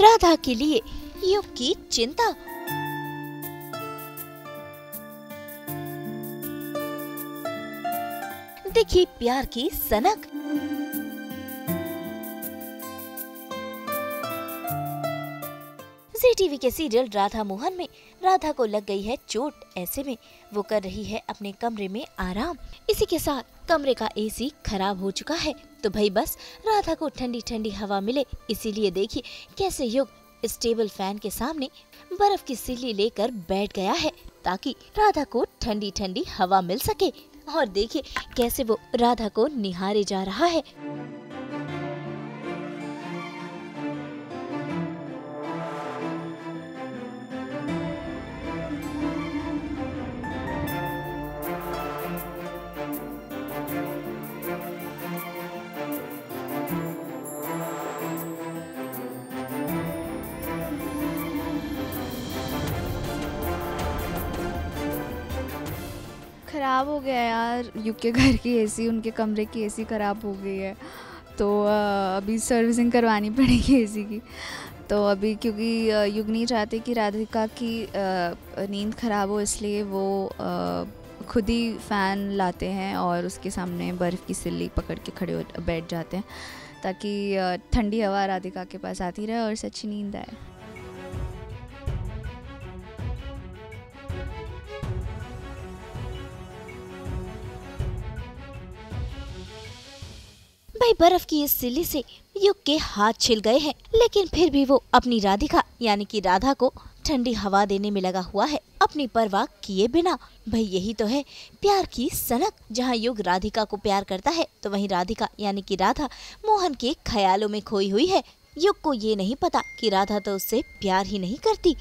राधा के लिए युग की चिंता। देखिए प्यार की सनक। जी टीवी के सीरियल राधा मोहन में राधा को लग गई है चोट। ऐसे में वो कर रही है अपने कमरे में आराम। इसी के साथ कमरे का एसी खराब हो चुका है। तो भाई बस, राधा को ठंडी ठंडी हवा मिले। इसीलिए देखिए कैसे युग इस टेबल फ़ैन के सामने बर्फ़ की सिल्ली लेकर बैठ गया है, ताकि राधा को ठंडी ठंडी हवा मिल सके। और देखिए कैसे वो राधा को निहारे जा रहा है। ख़राब हो गया यार। युग के घर की एसी उनके कमरे की एसी ख़राब हो गई है। तो अभी सर्विसिंग करवानी पड़ेगी एसी की। तो अभी क्योंकि युग नहीं चाहते कि राधिका की नींद ख़राब हो, इसलिए वो खुद ही फ़ैन लाते हैं और उसके सामने बर्फ़ की सिल्ली पकड़ के खड़े हो, बैठ जाते हैं। ताकि ठंडी हवा राधिका के पास आती रहे और सच्ची नींद आए। भाई बर्फ़ की इस सिल्ली से युग के हाथ छिल गए हैं, लेकिन फिर भी वो अपनी राधिका, यानी कि राधा को ठंडी हवा देने में लगा हुआ है, अपनी परवाह किए बिना। भाई यही तो है, प्यार की सनक, जहाँ युग राधिका को प्यार करता है तो वहीं राधिका, यानी कि राधा, मोहन के ख्यालों में खोई हुई है। युग को ये नहीं पता कि राधा तो उससे प्यार ही नहीं करती।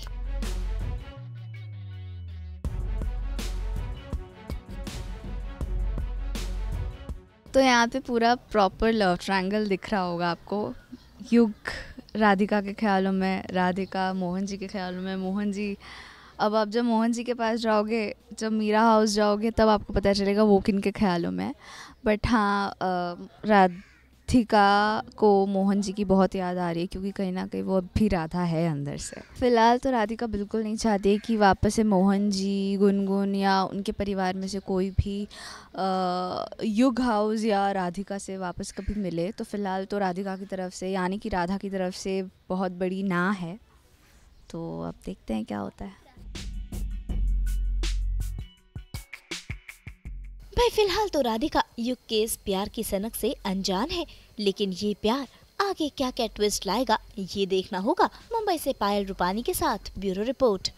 तो यहाँ पे पूरा प्रॉपर लव ट्रायंगल दिख रहा होगा आपको। युग राधिका के ख्यालों में राधिका मोहन जी के ख्यालों में। मोहन जी अब आप जब मोहन जी के पास जाओगे जब मीरा हाउस जाओगे तब आपको पता चलेगा वो किन के ख्यालों में बट हाँ अ, राधिका को मोहन जी की बहुत याद आ रही है क्योंकि कहीं ना कहीं वो अब भी राधा है अंदर से। फ़िलहाल तो राधिका बिल्कुल नहीं चाहती कि वापस से मोहन जी गुनगुन या उनके परिवार में से कोई भी अ, युग हाउस या राधिका से वापस कभी मिले। तो फ़िलहाल तो राधिका की तरफ़ से यानी कि राधा की तरफ़ से बहुत बड़ी ना है। तो अब देखते हैं क्या होता है। भाई फ़िलहाल तो राधिका युग के इस प्यार की सनक से अनजान है, लेकिन ये प्यार आगे क्या क्या ट्विस्ट लाएगा, ये देखना होगा। मुंबई से पायल रूपानी के साथ ब्यूरो रिपोर्ट।